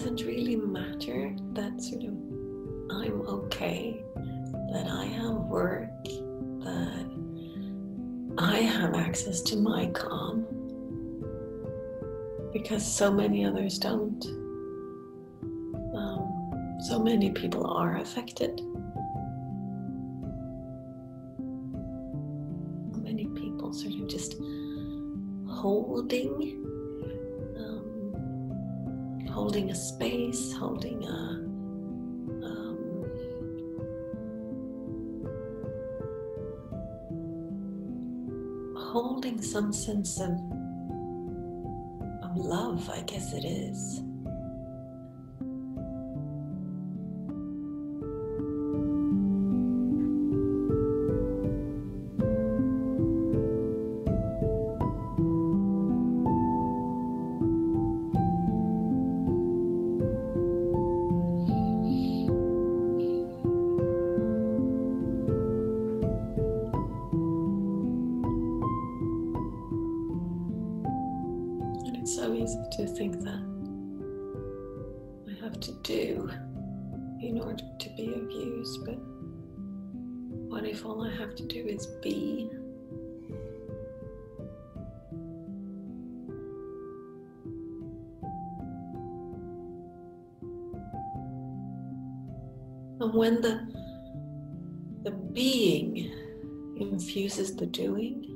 doesn't really matter that sort of I'm okay, that I have work, that I have access to my calm because so many others don't. Um, so many people are affected. Many people sort of just holding holding a space, holding a um, holding some sense of of love, I guess it is. So easy to think that I have to do in order to be of use, but what if all I have to do is be? And when the the being infuses the doing,